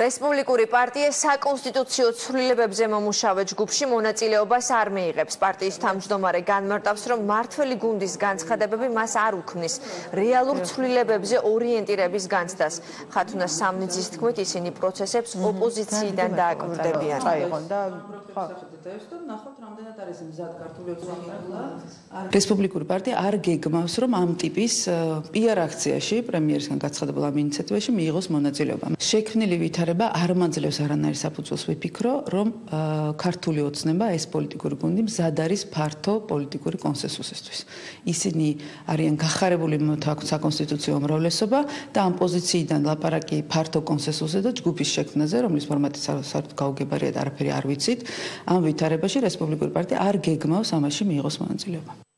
რესპუბლიკური პარტია საკონსტიტუციო ცვლილებებზე მომუშავე ჯგუფში მონაწილეობას არ მიიღებს. პარტიის თავმჯდომარე განმარტავს, რომ მართველი გუნდის განცხადებები მას არ უქმნის რეალურ ცვლილებებზე ორიენტირების განცდას. ხათუნა სამნიძის თქმით, ისინი პროცესებს ოპოზიციიდან დააკვირდებიან. აიყო და ხო. რესპუბლიკური პარტია არ გეგმავს, რომ ამ ტიპის პიარ აქციაში პრემიერისგან გაცხადებულ ამ ინიციატივაში მიიღოს მონაწილეობა. შექმნილი ვითარ ვითარება არ მაძლევს არანაირ საფუძველს ვიფიქრო, რომ ქართული ოცნება ეს პოლიტიკური გუნდი მზად არის ფართო პოლიტიკური კონსენსუსისთვის. ისინი არიან გახარებული მოთაქვთ საკონსტიტუციო უმრავლესობა და ამ პოზიციიდან ლაპარაკი ფართო კონსენსუსზე და ჯგუფის შექმნაზე, რომლის ფორმატი საერთოდ გაუგებარია და არაფერი არ ვიცით, ამ ვითარებაში რესპუბლიკური პარტია არ გეგმავს ამაში მიიღოს მონაწილეობა.